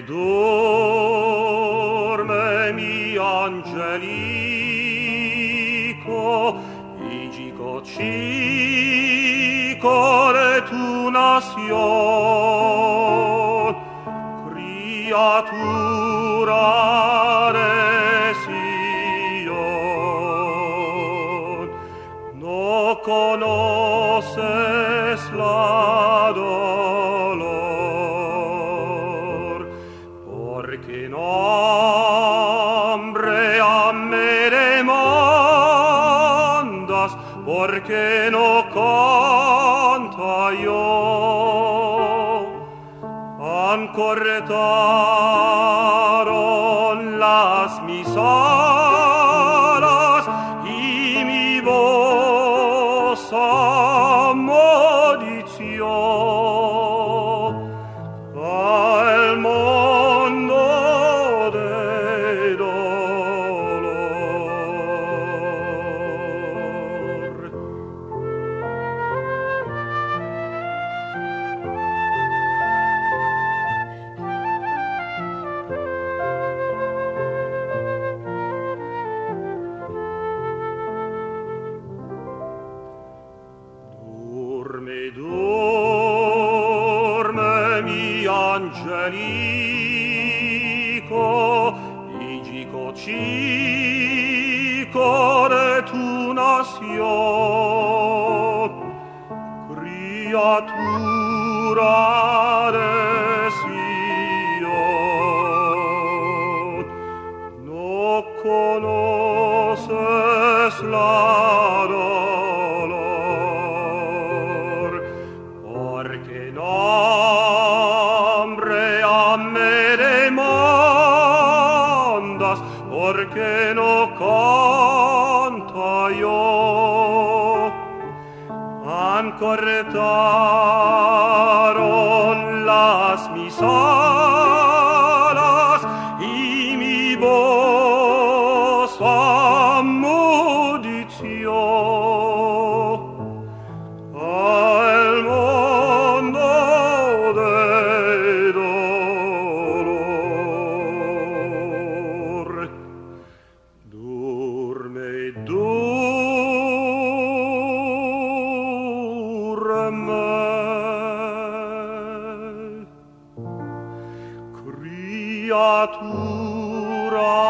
Dorme, mi angelico, igico cicore tu nación, nombre a me demandas, porque no canta yo. Ancorretaron las mis alas y mi voz amodició al dorme mi angelico igico cico de tu nasio criatura de Sion no conoces la porque no canta yo. Ancorretaron las mis creatura